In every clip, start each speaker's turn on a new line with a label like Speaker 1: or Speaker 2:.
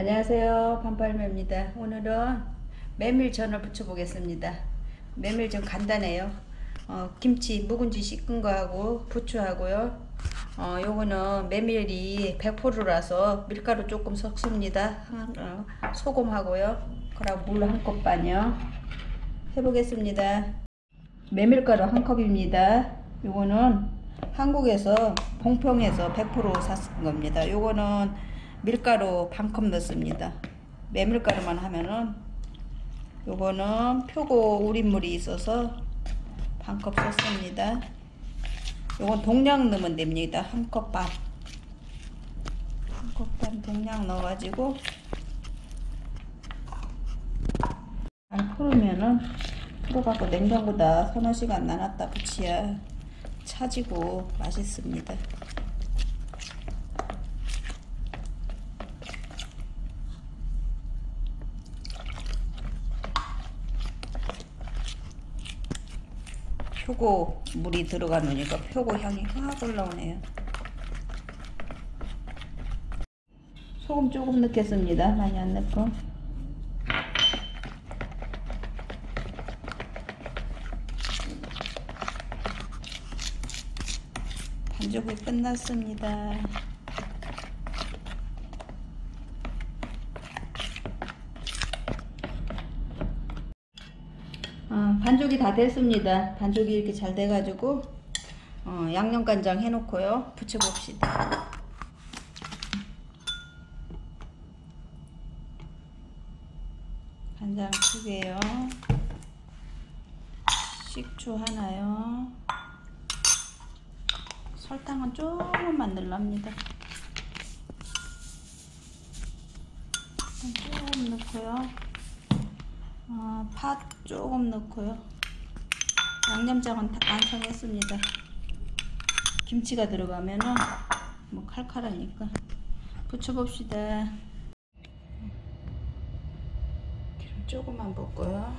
Speaker 1: 안녕하세요. 반팔매입니다. 오늘은 메밀전을 부쳐 보겠습니다. 메밀전 간단해요. 어, 김치 묵은지 씻은 거하고 부추하고요. 어, 요거는 메밀이 100%라서 밀가루 조금 섞습니다. 어, 소금하고요. 그리고 물 한 컵 반요. 해보겠습니다. 메밀가루 한 컵입니다. 요거는 한국에서 봉평에서 100% 샀은 겁니다. 요거는 밀가루 반컵 넣습니다. 메밀가루만 하면은 요거는 표고 우린물이 있어서 반컵 썼습니다. 요건 동량 넣으면 됩니다. 한 컵 반. 한 컵 반 동량 넣어가지고 안 풀으면은 풀어갖고 냉장고다 서너 시간 나눴다 붙여야 차지고 맛있습니다. 표고 물이 들어가 놓으니까 표고 향이 확 올라오네요. 소금 조금 넣겠습니다. 많이 안 넣고. 반죽이 끝났습니다. 어, 반죽이 다 됐습니다. 반죽이 이렇게 잘 돼가지고 어, 양념간장 해놓고요. 부쳐봅시다. 간장 두 개요. 식초 하나요. 설탕은 조금만 넣으랍니다. 조금 넣고요. 어, 팥 조금 넣고요. 양념장은 다 완성했습니다. 김치가 들어가면은 뭐 칼칼하니까 부쳐봅시다. 기름 조금만 붓고요.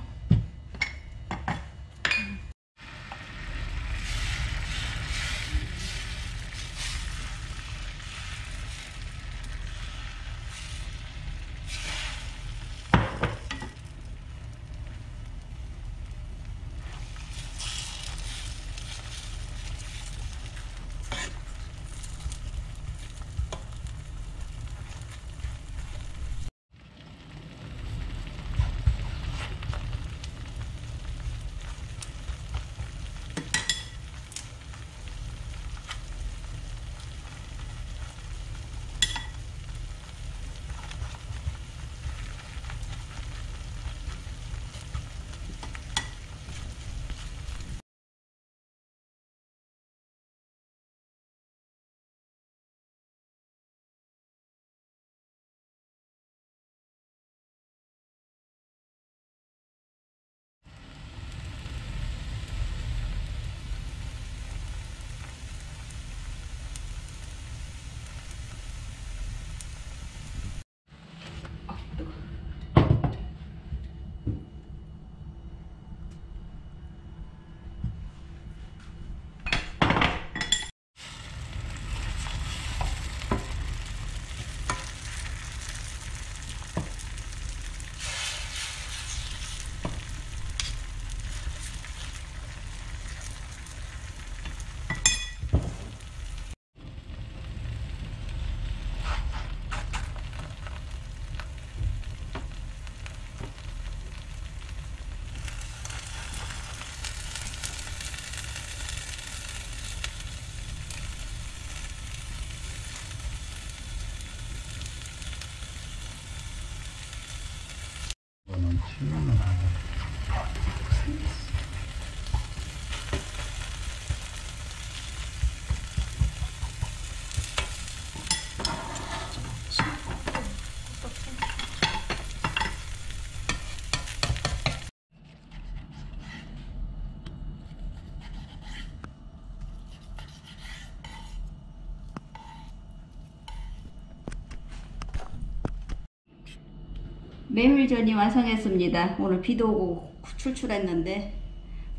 Speaker 1: 메밀전이 완성했습니다. 오늘 비도 오고 출출했는데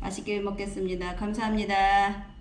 Speaker 1: 맛있게 먹겠습니다. 감사합니다.